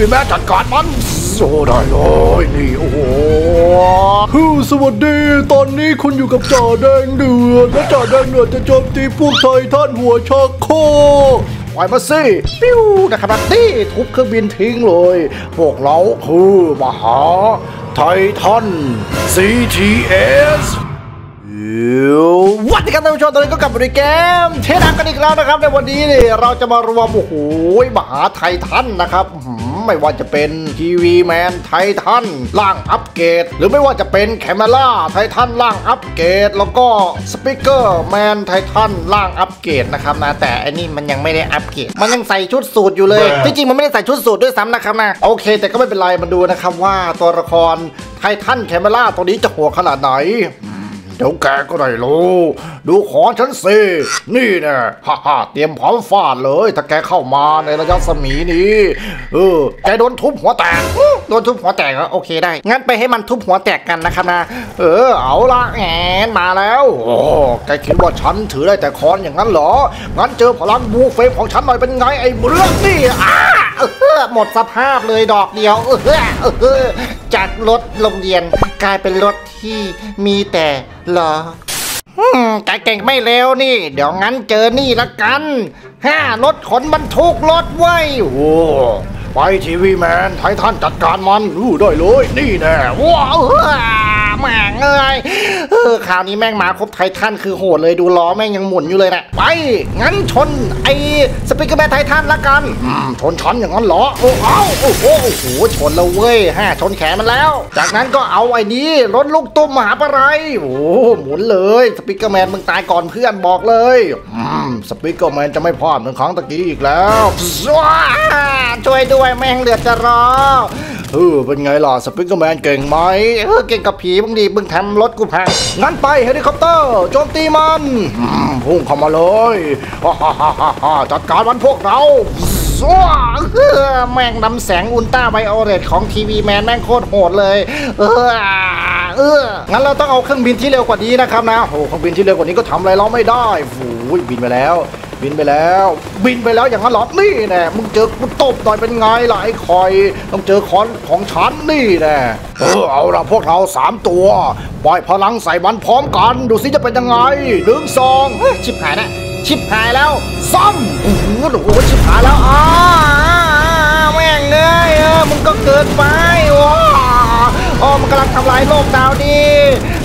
วีแมนจัดการมันโอ้ได้เลยนี่โอ้โหฮู้สวัสดี ตอนนี้คุณอยู่กับจ่าแดงเดือดและจ่าแดงเดือดจะโจมตีพวกไททันหัวชักโครกปล่อยมาสิปิ้วนะครับนี่ทุบเครื่องบินทิ้งเลย พวกเราคือมหาไททัน CTS วันนี้ครับท่านผู้ชมตอนนี้ก็กลับมาในเกมเทนักกันอีกแล้วนะครับ ในวันนี้นี่เราจะมารวมโอ้โหมหาไททันนะครับ ไม่ว่าจะเป็น TV Man Titan ร่างอัปเกรด หรือไม่ว่าจะเป็น Camera Titan ร่างอัปเกรด แล้วก็ Speaker Man Titan ร่างอัปเกรดนะครับนะแต่อันนี้มันยังไม่ได้อัปเกรด มันยังใส่ชุดสูทอยู่เลย ที่จริงมันไม่ได้ใส่ชุดสูทด้วยซ้ำนะครับนะโอเค แต่ก็ไม่เป็นไรมาดูนะครับว่าตัวละคร Titan Camera ตัวนี้จะโหดขนาดไหน เดี๋ยวแกก็ได้รู้ ดูขอฉันสินี่แน่ฮ่าฮ่าเตรียมพร้อมฟาดเลย ถ้าแกเข้ามาในระยะสมีนี้เออแกโดนทุบหัวแตกโดนทุบหัวแตกเหรอโอเคได้ งั้นไปให้มันทุบหัวแตกกันนะครับนะ เออ เอาละแอนมาแล้วโอ้แกคิดว่าฉันถือได้แต่คอนอย่างนั้นเหรองั้นเจอพลังบูเฟมของฉันหน่อยเป็นไงไอ้เรื่องนี่อ้า เออหมดสภาพเลยดอกเดียวเออเออจากรถโรงเรียนกลายเป็นรถที่มีแต่ล้ออืมแกเก่งไม่เลวนี่ เดี๋ยวงั้นเจอนี่ละกันฮ่ารถขนบรรทุกรถไว้โอ้ไป TV Man Titan จัดการมันรู้ได้เลย นี่แน่ว้าว แม่งเอ้ยเออคราวนี้แม่งมาครบไททันคือโหดเลยดูล้อแม่งยังหมุนอยู่เลยนะไป งั้นชนไอ้ Speaker Man Titan ละกันอืมชนชั้นอย่างนั้นเหรอโอ้เอ้โอ้โหโอ้โหชนแล้วเว้ยฮ่าชนแขนมันแล้ว จากนั้นก็เอาไอ้นี้รถลูกตุ้มมหาประลัยโอ้โหหมุนเลย Speaker Man มึงตายก่อนเพื่อนบอกเลยอืม Speaker Man จะไม่พลาดเหมือนครั้งตะกี้อีกแล้วช่วยด้วยแม่งเลือดจะรอ เออเป็นไงล่ะ Speaker Man เก่งไหมเออเก่งกับผีมึงดีมึงทำรถกูพังงั้นไปเฮลิคอปเตอร์โจมตีมันพุ่งเข้ามาเลยฮ่าฮ่าฮ่าฮ่าจัดการมันพวกเราว้าเออแม่งนำแสงอุลตราไวโอเลตของทีวีแมนแม่งโคตรโหดเลย เออเอองั้นเราต้องเอาเครื่องบินที่เร็วกว่านี้นะครับนะโอ้เครื่องบินที่เร็วกว่านี้ก็ทำอะไรเราไม่ได้โอ้ยบินไปแล้ว บินไปแล้ว บินไปแล้วอย่างนั้นหรอนี่แน่มึงเจอกูตบหน่อยเป็นไงล่ะไอ้คอย ต้องเจอคอนของฉันนี่แน่เออเอาละพวกเราสามตัว ปล่อยพลังใส่มันพร้อมกัน ดูสิจะเป็นยังไงหนึ่งสองชิบหายนะชิบหายแล้วซ่อมโอ้โหโอ้โหชิบหายแล้วอ้าแม่งเอ้ยเออมึงก็เกินไปว้าอ๋อมันกำลังทำลายโลกดาวดี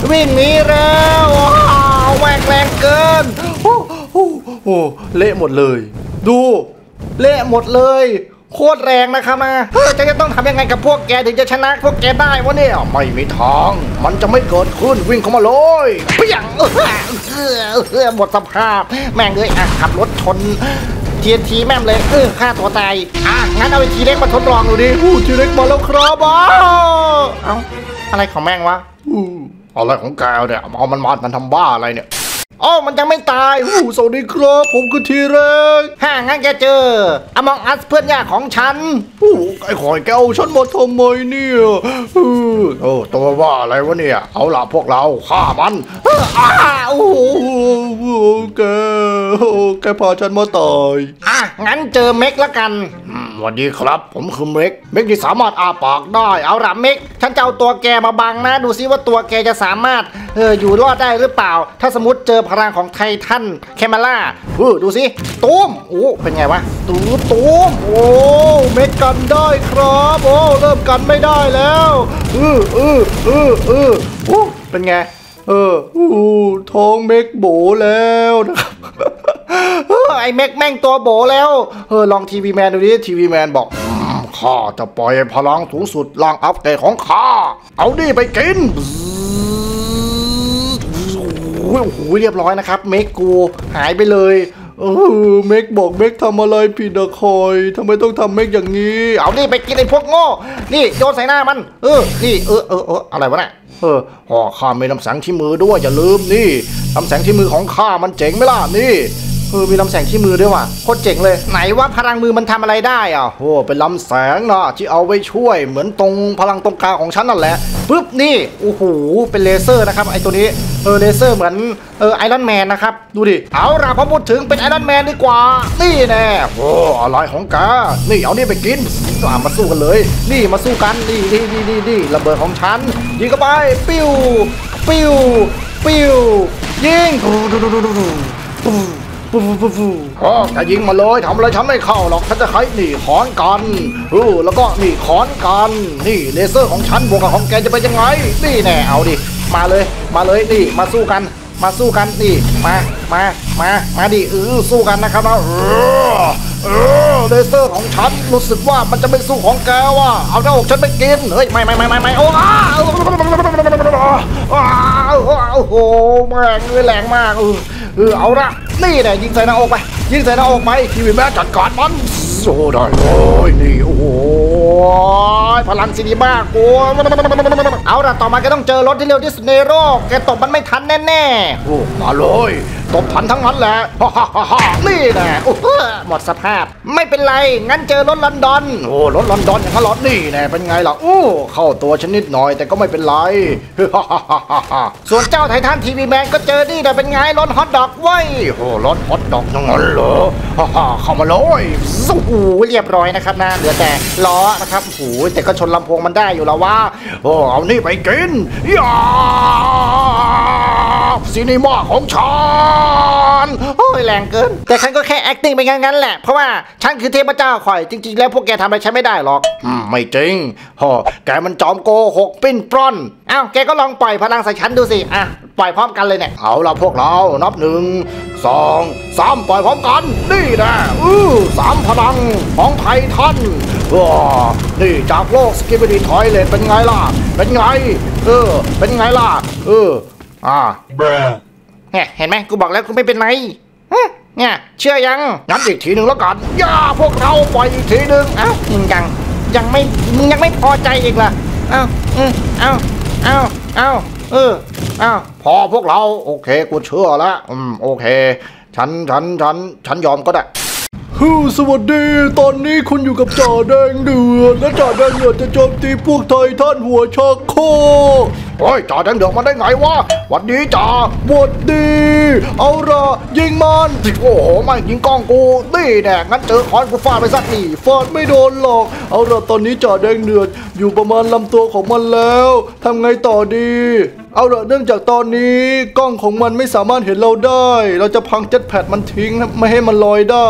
วิ่งหนีแล้วว้าวแม่งแรงเกิน โอ้เละหมดเลย ดูเละหมดเลย โคตรแรงนะครับนะเฮ้ยจะต้องทำยังไงกับพวกแกถึงจะชนะพวกแกได้วะเนี่ยไม่มีทางมันจะไม่เกิดขึ้นวิ่งเข้ามาเลยเปียงเออเออเออหมดสภาพ แม่งเลยอะขับรถชนทีทีแม่มเลยเออฆ่าตัวตายอะงั้นเอาไอทีเล็กมาทดลองดูดิอู้ทีเล็กมาแล้วครับอ้าวเอ้าอะไรของแม่งวะอู้อะไรของแกเนี่ยเอามันมามันทำบ้าอะไรเนี่ย โอ้มันยังไม่ตายอู้สวัสดีครับผมคือทีเร็กฮ่างั้นแกเจออมองอัสเพื่อนยากของฉันอู้ไอ้ขอยแกเอาฉันมาทำไมเนี่ยอู้โอ้ตัวว่าอะไรวะเนี่ย เอาล่ะพวกเราฆ่ามันเอ้ออ้าโอ้โหแกโอ้แกพาฉันมาตายอะงั้นเจอเม็กละกันอืมสวัสดีครับ ผมคือเม็ก เม็กที่สามารถอาปากได้ เอาล่ะเม็กฉันจะเอาตัวแกมาบังนะ ดูซิว่าตัวแกจะสามารถเอออยู่รอดได้หรือเปล่า ถ้าสมมติเจอพลังของไททันแคมาล่าเออดูสิตูมโอ้เป็นไงวะตูมตูมโอ้เม็กกันได้ครับ โอ้เริ่มกันไม่ได้แล้วเออเออเออเออโอ้เป็นไง เอออู้ท้องเมกโบแล้วนะครับเออไอเม็กแม่งตัวโบแล้ว เออลองทีวีแมนดูดิทีวีแมนบอกข้าจะปล่อยพลังสูงสุดล่างอัพเกรดของข้า เอาดิไปกินโอ้โอ้โหเรียบร้อยนะครับ เมกกูหายไปเลย เออเมกบอกเมกทำอะไรผิดอะคอยทำไมต้องทำเมกอย่างนี้ เอานี่ไปกินไอ้พวกโง่ นี่โยนใส่หน้ามัน เออ นี่เออเออเอออะไรวะน่ยเออห่อข้ามีน้ำแสงที่มือด้วยอย่าลืมนี่น้ำแสงที่มือของข้ามันเจ๋งไหมล่ะนี่ เออมีลำแสงที่มือด้วยว่ะโคตรเจ๋งเลย ไหนว่าพลังมือมันทำอะไรได้อะโอ้เป็นลำแสงเนาะที่เอาไว้ช่วยเหมือนตรงพลังตรงกลางของฉันนั่นแหละปึ๊บนี่โอ้โหเป็นเลเซอร์นะครับไอตัวนี้เออเลเซอร์เหมือนเออ Iron Man นะครับดูดิเอาล่ะพอพูดถึงเป็น Iron Man ดีกว่า นี่แน่โอ้อะไรของแกนี่เอานี่ไปกินอะมาสู้กันเลย นี่มาสู้กันนี่นี่นี่นี่นี่ระเบิดของฉันยิงเข้าไปปิ้วปิ้วปิ้วยิงดูดูดูดูดูดู ปูปูปูปูปูอ๋อจะยิงมาเลยทำอะไรฉันไม่เข้าหรอกฉันจะใช้นี่ขอนกันเออแล้วก็นี่ขอนกัน นี่เลเซอร์ของฉันบวกกับของแกจะเป็นยังไง นี่แน่เอาดิ มาเลย มาเลยนี่มาสู้กัน มาสู้กันนี่มามามามาดิเออสู้กันนะครับเออเออเลเซอร์ของฉันรู้สึกว่ามันจะไม่สู้ของแกว่ะเอาหน้าอกฉันไปกินเฮ้ยไม่ไม่ไม่ไม่ไม่โอ้อาโอ้โหแรงเลยแรงมากเออ เออเอาละนี่แหละยิงใส่หน้าอกไปยิงใส่หน้าอกไปทีวีแม่จัดการมัน โอ้ได้เลยนี่โอ้โหพลังซีนีมากกูเอาละต่อมาแกต้องเจอรถที่เร็วที่สุดในโลกแกตบมันไม่ทันแน่ๆโอ้มาเลยตบทันทั้งนั้นแหละฮ่าฮ่าฮ่านี่แหละโอ้หมดสภาพ ไม่เป็นไร งั้นเจอรถลอนดอน โอ้รถลอนดอนอย่างนั้นรอนี่แน่เป็นไงล่ะโอ้เข้าตัวชนิดหน่อยแต่ก็ไม่เป็นไรฮ่าฮ่าฮ่าฮ่าส่วนเจ้าไททันทีวีแมนก็เจอนี่แต่เป็นไงรถฮอตดอกเว้โอ้รถฮอตดอกอย่างนั้นเหรอฮ่าฮ่าเข้ามาเลยโอ้หเรียบร้อยนะครับนะเหลือแต่ล้อนะครับโอ้โหแต่ก็ชนลำโพงมันได้อยู่แล้วว่าโอ้เอานี่ไปกินยาซีนีมาของฉันโอ้ยแรงเกิน แต่ฉันก็แค่ acting ไปงั้นๆแหละ เพราะว่าฉันคือเทพเจ้าข่อยจริง ๆ แล้วพวกแกทำอะไรฉันไม่ได้หรอกอมไม่จริงฮอแกมันจอมโกหกปิ้นปล้อนอ้าวแกก็ลองปล่อยพลังใส่ฉันดูสิอะปล่อยพร้อมกันเลยเนี่ยเอาละพวกเรานับหนึ่งสองสามปล่อยพร้อมกันนี่นะอือสามพลังของไททันว้านี่จากโลก Skibidi Toilet เป็นไงล่ะ เป็นไง เออ เป็นไงล่ะ เออ อ่า Bruh. เนี่ยเห็นไหมกูบอกแล้วกูไม่เป็นไรฮะเนี่ยเชื่อยังงั้นอีกทีหนึ่งแล้วกันย่าพวกเราปล่อยอีกทีหนึ่งเอ้ามึงยังยังไม่มึงยังไม่พอใจอีกล่ะเอ้าเออเอ้าเอ้าเอ้าเออเอ้าพอพวกเรา โอเคกูเชื่อแล้วอืมโอเค ฉันฉันฉันฉันยอมก็ได้ ฮู้สวัสดี ตอนนี้คุณอยู่กับจ่าแดงเดือดและจ่าแดงเดือดจะโจมตีพวกไททันหัวชักโครกโอ้ยจ่าแดงเดือดมาได้ไงวะหวันดีจ่าหวัดดี เอาละยิงมันโอ้โหไม่ยิงกล้องกูนี่แน่งั้นเจอคอนกูฟาดไปสักทีฟาดไม่โดนหรอก เอาละตอนนี้จ่าแดงเดือดอยู่ประมาณลำตัวของมันแล้วทำไงต่อดี เอาละเนื่องจากตอนนี้กล้องของมันไม่สามารถเห็นเราได้ เราจะพังเจ็ตแพดมันทิ้งไม่ให้มันลอยได้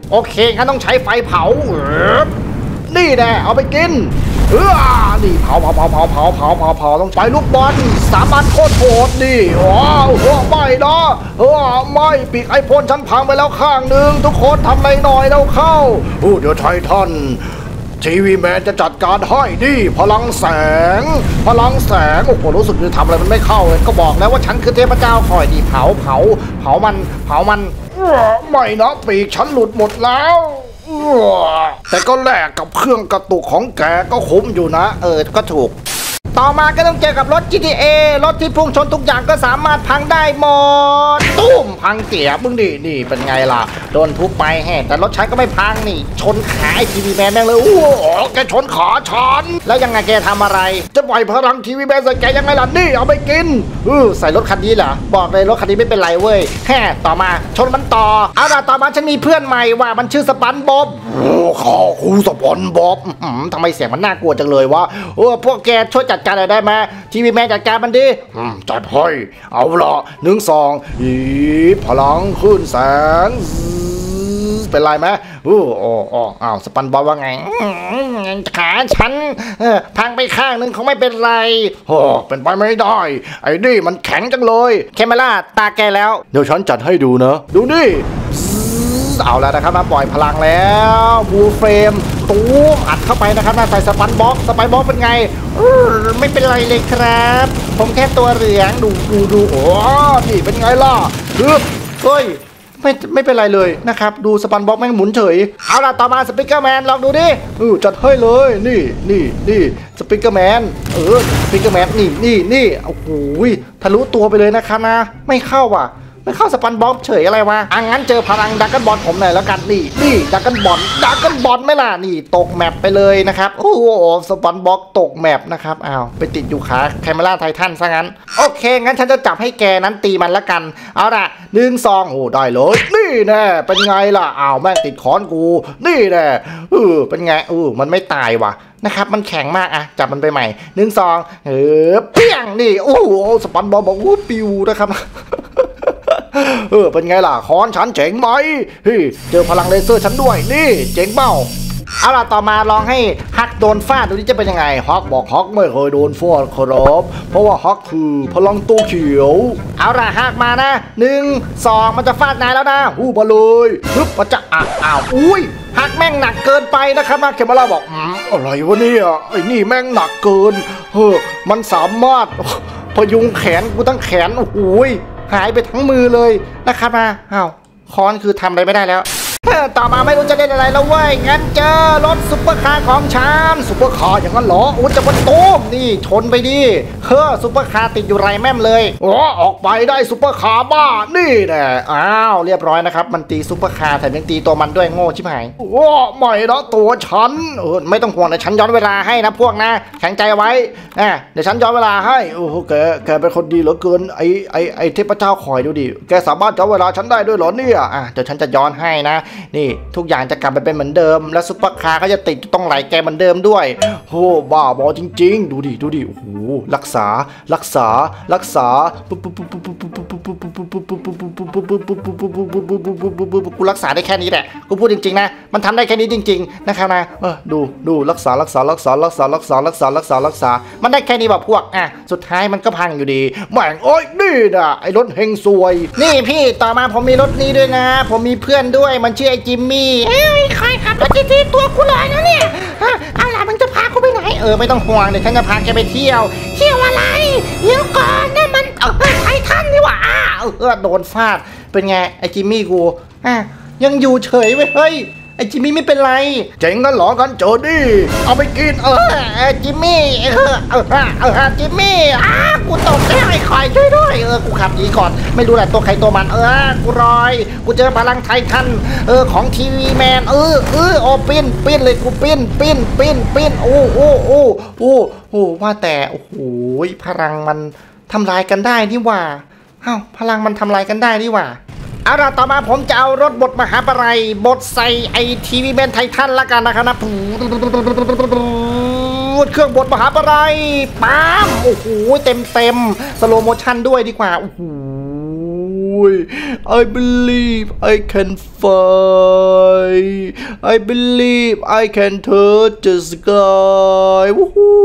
โอเคงั้นต้องใช้ไฟเผาเออนี่แน่เอาไปกินเออนี่เผาเผาเผาเผาเผาเผาเผาเผาต้องไปลูกบอลสามัญโคตรโหดนี่ว้าวไม่นะเออไม่ปีกไอพ่นฉันพังไปแล้วข้างหนึ่งทุกคนทำอะไรหน่อยแล้วเข้าโอ้เดี๋ยวไททันทีวีแมนจะจัดการให้นี่พลังแสง พลังแสง โอ้โห รู้สึกจะทำอะไรมันไม่เข้าเลย ก็บอกแล้วว่าฉันคือเทพเจ้าคอยดีเผาเผา เผามัน เผามัน ไม่นะปีกฉันหลุดหมดแล้ว แต่ก็แลกกับเครื่องกระตุกของแกก็คุ้มอยู่นะ เออก็ถูก ต่อมาก็ต้องเจอกับรถ GTA รถที่พุ่งชนทุกอย่างก็สามารถพังได้หมดตุ้มพังเกียร์มึงดินี่เป็นไงล่ะ โดนทุบไปแฮะแต่รถฉันก็ไม่พังนี่ ชนขาไอทีวีแมนแม่งเลยโอ้โหแกชนขาฉันแล้วยังไงแกทำอะไร จะปล่อยพลังทีวีแมนใส่แกยังไงล่ะนี่เอาไปกินเออใส่รถคันนี้เหรอบอกเลยรถคันนี้ไม่เป็นไรเว้ยแฮ่ต่อมาชนมันต่อเอาล่ะต่อมาฉันมีเพื่อนใหม่ว่ามันชื่อสปันบ๊อบโอ้ข้าครูสปอนบ๊อบทำไมเสียงมันน่ากลัวจังเลยวะเออพวกแกช่วยจัดการหน่อยได้ไหมทีวีแมนจัดการมันดิจัดให้เอาละหนึ่งสองอีพลังขึ้นแสงเป็นไรไหมอู้โอ้โอ้อ้าวสปันบอบว่าไงขาฉันพังไปข้างนึงเขาไม่เป็นไรโอ้เป็นไปไม่ได้ ไอ้นี่มันแข็งจังเลย แคมเมล่าตาแกแล้ว เดี๋ยวฉันจัดให้ดูนะ ดูนี่ เอาแล้วนะครับมาปล่อยพลังแล้ว blue flame ตูมอัดเข้าไปนะครับน่าใส่ SpongeBob SpongeBob เป็นไงอื้อไม่เป็นไรเลยครับ ผมแค่ตัวเหลืองดูดูดูโอ้นี่เป็นไงล่ะฮึบเฮ้ยไม่ไม่เป็นไรเลยนะครับ ดูสปันบ็อกแม่งหมุนเฉย เอาล่ะ ต่อมา Speaker Man ลองดูดิเออจัดให้เลย นี่นี่นี่ Speaker Man เออ Speaker Man นี่นี่นี่โอ้โหทะลุตัวไปเลยนะครับนะ ไม่เข้าว่ะ ไม่เข้าสปันบ็อกเฉยอะไรวะอะงั้นเจอพลัง Dragon Ball ผมหน่อยแล้วกันนี่นี่ Dragon Ball Dragon Ball ไม่ล่ะนี่ ตก map ไปเลยนะครับโอ้โหสปันบ็อกตก map นะครับอ้าวไปติดอยู่ขา Camera Titan ซะงั้น โอเค งั้นฉันจะจับให้แกนั้นตีมันละกัน เอาล่ะหนึ่งสองโอ้ได้เลยนี่แน่เป็นไงล่ะอ้าวแม่งติดคอนกู นี่แน่เออเป็นไงเออมันไม่ตายว่ะนะครับมันแข็งมากอะจับมันไปใหม่หนึ่งสองเออเปี้ยงนี่โอ้โหสปันบอลบอกว่าปิวนะครับ เออเป็นไงล่ะคอนฉันเจ๋งไหมเฮ้ยเจอพลังเลเซอร์ฉันด้วยนี่ เจ๋งเปล่าเอาล่ะต่อมาลองให้ฮักโดนฟาดดูนี่จะเป็นยังไงฮอกบอกฮอกไม่เคยโดนฟาดครับเพราะว่าฮักคือพลังตัวเขียว เอาล่ะฮักมานะหนึ่งสองมันจะฟาดนายแล้วนะอู้มาเลยฮึบมันจะอะอ้าวอุ้ยฮักแม่งหนักเกินไปนะครับมาเคมาราบอกอืมอะไรวะเนี่ยไอ้นี่แม่งหนักเกินเฮ้อมันสามารถพยุงแขนกูตั้งแขนโอ้โหย หายไปทั้งมือเลยนะครับมาอ้าวคอนคือทำอะไรไม่ได้แล้ว ต่อมาไม่รู้จะเล่นอะไรแล้วเว้ย งั้นเจอรถซุปเปอร์คาร์ของฉันซุปเปอร์คาร์อย่างนั้นเหรออุ้ยจะมาตูมนี่ชนไปดิเฮ้อซุปเปอร์คาร์ติดอยู่ไหล่แม่มเลยอ๋อออกไปได้ซุปเปอร์คาร์บ้านี่แน่อ้าวเรียบร้อยนะครับ มันตีซุปเปอร์คาร์แถมยังตีตัวมันด้วยโง่ชิบหายโอ้ไม่นะตัวฉันเออไม่ต้องห่วงเดี๋ยวฉันย้อนเวลาให้นะพวกนะแข็งใจไว้อะเดี๋ยวฉันย้อนเวลาให้โอ้โหแกแกเป็นคนดีเหลือเกินไอไอไอเทพเจ้าคอยดูดิแกสามารถย้อนเวลาฉันได้ด้วยเหรอเนี่ยอะเดี๋ยวฉันจะย้อนให้นะนี่ทุกอย่างจะกลับไปเป็นเหมือนเดิม แล้วซุปเปอร์คาร์ก็จะติดอยู่ตรงไหล่แกเหมือนเดิมด้วยโอ้บ้าบอจริง ๆ ดูดิดูดิโอ้โหรักษารักษารักษากูรักษาได้แค่นี้แหละกูพูดจริงๆนะ มันทำได้แค่นี้จริง ๆ นะครับนะเออดูดูรักษารักษารักษารักษารักษารักษารักษารักษา มันได้แค่นี้แบบพวกอะสุดท้ายมันก็พังอยู่ดีแม่งโอ้ยนี่นะไอ้รถเฮงซวย นี่พี่ต่อมาผมมีรถนี้ด้วยนะ ผมมีเพื่อนด้วยมันชื่อไอ้จิมมี่เอ้ยใครขับรถจีตัวกูเลยนะเนี่ยฮะเอาล่ะมึงจะพากูไปไหน เออไม่ต้องห่วงเดี๋ยวฉันจะพาแกไปเที่ยว เที่ยวอะไรเดี๋ยวก่อนนั่นมันเออไอ้ท่านนี่หว่าอ้าวเออโดนฟาดเป็นไงไอ้จิมมี่กูอะยังอยู่เฉยไว้ยเฮ้ย อ้จิมมี่ไม่เป็นไรเจ๋งกันหรอกันเจอดิเอาไปกินเออออจิมมี่เออเออเออจิมมี่อ้ากูตกแล้วไอ้คอยช่วยด้วยเออกูขับหนีก่อน ไม่รู้แหละตัวใครตัวมันเออกูรอย กูเจอพลังไททันเออของ TV Man เออเออโอปิ้นปิ้นเลยกูปิ้นปิ้นปิ้นปิ้นโอ้โอ้โอ้โอ้โอ้ว่าแต่โอ้โหพลังมันทำลายกันได้นี่หว่าอ้าวพลังมันทำลายกันได้นี่หว่า เอาล่ะต่อมาผมจะเอารถบดมหาประลัยบดใส่ไอ TV Man Titan ละกันนะครับนะเครื่องบดมหาประลัยปั๊มโอ้โหเต็มเต็ม slow motion ด้วยดีกว่าโอ้โห I believe I can fly I believe I can touch the sky วู้ฮู้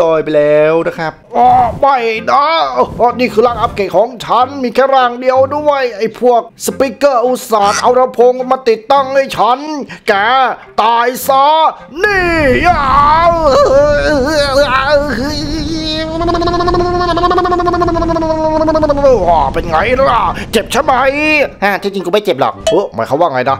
ลอยไปแล้วนะครับอ๋อไม่นะอ๋อนี่คือร่างอัปเกรดของฉัน มีแค่ร่างเดียวด้วย ไอ้พวกสปิเกอร์อุตสาห์เอาลำโพงมาติดตั้งให้ฉัน แกตายซะนี่ยาว เป็นไงล่ะ เจ็บใช่ไหมฮะที่จริงกูไม่เจ็บหรอกเออหมายความว่าไงนะ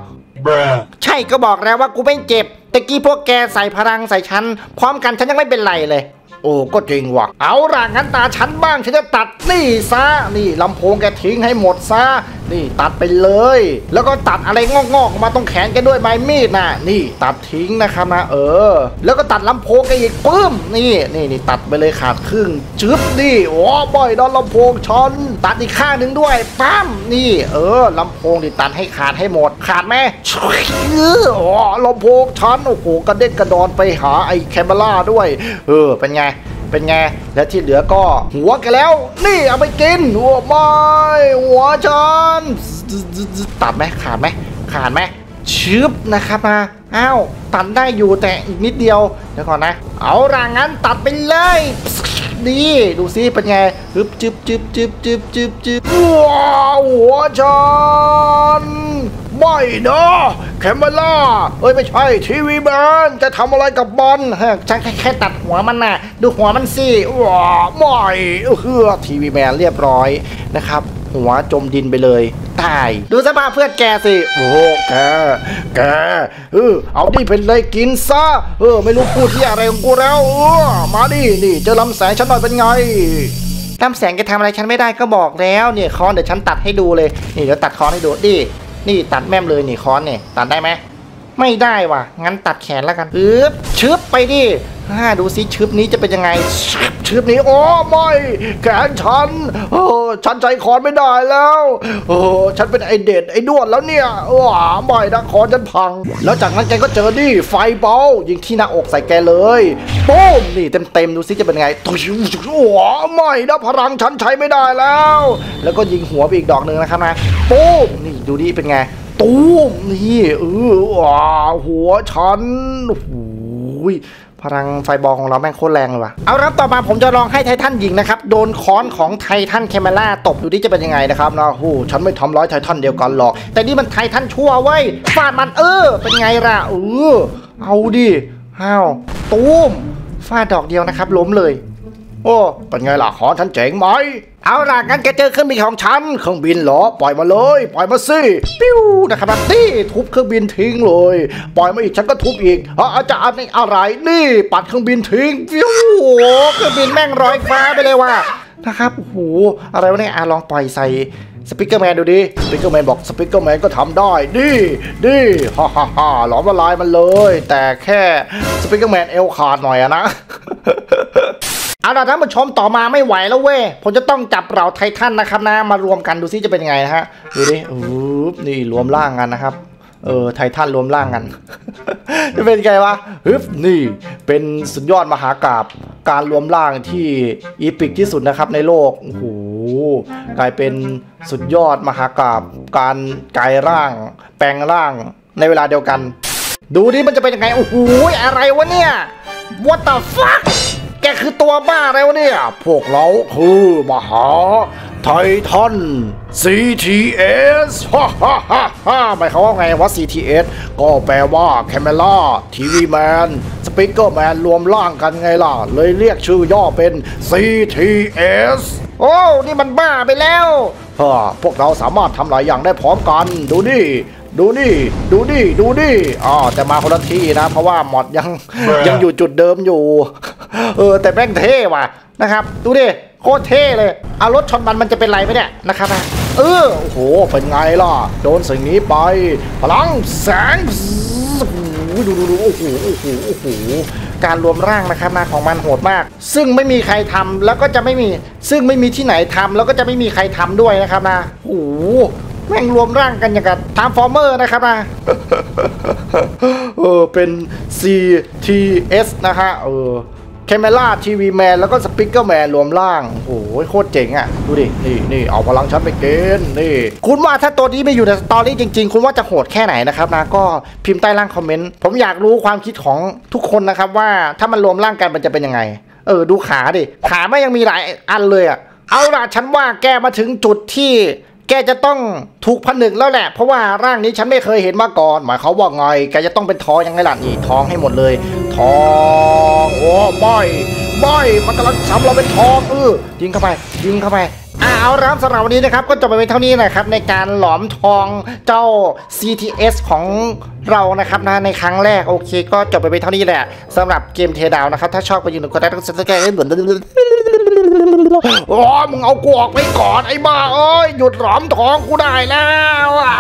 ใช่ก็บอกแล้วว่ากูไม่เจ็บตะกี้พวกแกใส่พลังใส่ฉัน พร้อมกันฉันยังไม่เป็นไรเลย โอ้ก็จริงว่ะ เอาล่ะงั้นตาฉันบ้างฉันจะตัดนี่ซะนี่ลำโพงแกทิ้งให้หมดซะ นี่ตัดไปเลย แล้วก็ตัดอะไรงอกๆออกมาตรงแขนแกด้วยไม้มีดนะนี่ตัดทิ้งนะครับนะเออ แล้วก็ตัดลำโพงแกอีกปึ้มนี่นี่นี่ตัดไปเลยขาดครึ่งจึ๊บนี่โอ้บ่อยดอนลำโพงชน ตัดอีกข้างหนึ่งด้วยปั๊มนี่ เออลำโพงนี่ตัดให้ขาดให้หมด ขาดไหมเออโอ้ลำโพงฉันโอ้โหกระเด็นกระดอนไปหาไอ้แคมเบล่าด้วย เออเป็นไง เป็นไง และที่เหลือก็หัวกันแล้ว นี่เอาไปกินหัวไม้หัวฉันตัดไหมขาดไหมขาดไหมชึบนะครับนะอ้าวตัดได้อยู่แต่อีกนิดเดียวเดี๋ยวก่อนนะ เอาล่ะงั้นตัดไปเลยดีดูซิเป็นไงฮึบจึบจึบจึบจึบจึบจึบว้าวหัวฉัน ไม่นะแคมเมล่าเอ้ยไม่ใช่ TV Man จะทำอะไรกับบอสเฮ้ยฉันแค่แค่ตัดหัวมันน่ะ ดูหัวมันสิว้าไม่เออ TV Man เรียบร้อยนะครับ หัวจมดินไปเลยตายดูสภาพเพื่อนแกสิ โอ้โหแกแกเออเอาดิเป็นเลยกินซะเออ ไม่รู้พูดที่อะไรของกูแล้วเออมาดินี่เจอลำแสงฉันหน่อยเป็นไงลำแสงแกทำอะไรฉันไม่ได้ก็บอกแล้วเนี่ยคอนเดี๋ยวฉันตัดให้ดูเลยนี่เดี๋ยวตัดคอนให้ดูดิ นี่ตัดแม่มเลยนี่คอนเนี่ยตัดได้ไหม ไม่ได้ว่ะ งั้นตัดแขนแล้วกันอึ๊บชึบไปดิอ่าดูซิชึบนี้จะเป็นยังไงชืบนี้โอ้ไม่แขนฉันโอ้ฉันใช้ค้อนไม่ได้แล้วโอ้ฉันเป็นไอเด็ดไอด้วนแล้วเนี่ยว้าไม่นะค้อนฉันพัง แล้วจากนั้นแกก็เจอนี่ไฟเบายิงที่หน้าอกใส่แกเลยปุ้มนี่เต็มๆดูซิจะเป็นไงโอ้ไม่นะพลังฉันใช้ไม่ได้แล้ว แล้วก็ยิงหัวไปอีกดอกหนึ่งนะครับนะปุ้มนี่ดูนี่เป็นไง ตูมนี่เออว้าหัวฉันโอ้โหพลัง fireball ของเราแม่งโคตรแรงเลยว่ะ เอาครับต่อมาผมจะลองให้ไททันหญิงนะครับ โดนค้อนของไททันแคมเมล่าตบดูที่จะเป็นยังไงนะครับนะโอ้ฉันไม่ทำร้ายไททันเดียวกันหรอก แต่นี่มันไททันชั่วเว้ยฟาดมันเออ เป็นไงล่ะเออเอาดิอ้าวตูมฟาดดอกเดียวนะครับ ล้มเลย โอ้เป็นไงล่ะขอฉันเจ๋งไหม เอาล่ะงั้นแกเจอเครื่องบินของฉัน เครื่องบินเหรอ ปล่อยมาเลย ปล่อยมาสิ ปิ้วนะครับนี่ทุบเครื่องบินทิ้งเลย ปล่อยมาอีกฉันก็ทุบอีกอะอาจารย์นี่อะไร นี่ ปัดเครื่องบินทิ้งฟิวโอ้โหเครื่องบินแม่งร้อยฟ้าไปเลยว่ะนะครับโอ้โหอะไรวะเนี่ยอะลองปล่อยใส่Speaker Man ดูดิ Speaker Man บอก Speaker Man ก็ทำได้ดิดิฮ่าฮ่าฮ่าหลอมละลายมันเลย แต่แค่ Speaker Man เอวขาดหน่อยอะนะ เอาล่ะท่านผู้ชมต่อมาไม่ไหวแล้วเว้ย ผมจะต้องจับเราไททันนะครับนะ มารวมกันดูซิจะเป็นยังไงนะฮะ ดูดิอุ๊บนี่รวมร่างกันนะครับ เออไททันรวมร่างกัน จะเป็นไงวะฮึบนี่เป็นสุดยอดมหากาพย์การรวมร่างที่epic ที่สุดนะครับในโลก โอ้โห กลายเป็นสุดยอดมหากาพย์การกลายร่าง แปลงร่างในเวลาเดียวกัน ดูดิมันจะเป็นยังไง โอ้โห อะไรวะเนี่ย What the fuck กคือตัวบ้าอะไรวเนี่ย พวกเราคือมหาไททัน CTS ฮ่าฮ่าฮ่าฮ่าหมายความว่าไงว่า CTS ก็แปลว่า Camera TV Man Speaker Man รวมร่างกันไงล่ะ เลยเรียกชื่อย่อเป็น CTS โอ้ นี่มันบ้าไปแล้วฮ่าพวกเราสามารถทำหลายอย่างได้พร้อมกัน ดูนี่ ดูนี่ ดูนี่ ดูนี่อ๋อแต่มาคนละที่นะ เพราะว่าหมอดยังยังอยู่จุดเดิมอยู่ เออ แต่แม่งเท่ว่ะนะครับ ดูดิโคตรเท่เลยเอารถชนมันมันจะเป็นไรไหมเนี่ยนะครับนะเออโอ้โหเป็นไงล่ะโดนสิ่งนี้ไป พลังแสงโอ้โหดูดูดูโอ้โหโอ้โหโอ้โหการรวมร่างนะครับนะของมันโหดมาก ซึ่งไม่มีใครทำแล้วก็จะไม่มี ซึ่งไม่มีที่ไหนทำแล้วก็จะไม่มีใครทำด้วยนะครับนะโอ้โห แม่งรวมร่างกันอย่างกับ Transformer นะครับนะเออเป็น CTS นะฮะเออ Camera TV Man แล้วก็ Speaker Man รวมร่างโอ้โหโคตรเจ๋งอะ ดูดิ นี่นี่เอาพลังฉันไปเกณฑ์นี่ คุณว่าถ้าตัวนี้ไม่อยู่ในสตอรี่จริง ๆ คุณว่าจะโหดแค่ไหนนะครับนะ ก็พิมพ์ใต้ล่างคอมเมนต์ ผมอยากรู้ความคิดของทุกคนนะครับว่าถ้ามันรวมร่างกันมันจะเป็นยังไง เออ ดูขาดิ ขาไม่ยังมีหลายอันเลยอะเอาล่ะฉันว่าแกมาถึงจุดที่ แกจะต้องถูกผนึกแล้วแหละ เพราะว่าร่างนี้ฉันไม่เคยเห็นมาก่อน หมายเขาว่าไง แกจะต้องเป็นทองยังไงล่ะนี่ทองให้หมดเลย ทอง โอ้ไม่ ไม่มันกำลังทำเราเป็นทองเออยิงเข้าไป ยิงเข้าไปอ่าเอาละครับสำหรับวันนี้นะครับก็จบไปเป็นเท่านี้นะครับในการหลอมทองเจ้า CTS ของเรานะครับนะในครั้งแรกโอเค ก็จบไปเป็นเท่านี้แหละสำหรับเกมเทดาวนะครับถ้าชอบก็อย่าลืมกดไลค์กด subscribe เหมือนโอ้มึงเอากูออกไปก่อนไอ้บ้าเอ้ยหยุดหลอมทองกูได้แล้วอะ